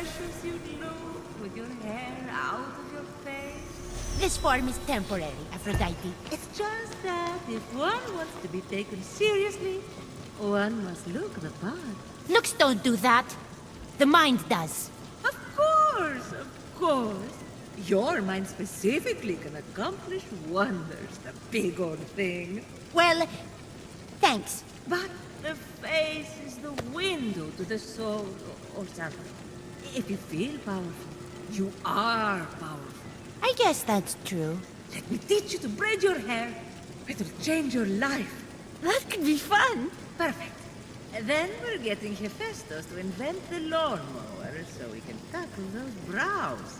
precious look with your hair out of your face. This form is temporary, Aphrodite. It's just that if one wants to be taken seriously, one must look the part. Looks don't do that. The mind does. Of course, of course. Your mind specifically can accomplish wonders, the big old thing. Well, thanks. But the face is the window to the soul, or, or something. If you feel powerful, you are powerful. I guess that's true. Let me teach you to braid your hair. It'll change your life. That could be fun. Perfect. Then we're getting Hephaestus to invent the lawnmower so we can tackle those brows.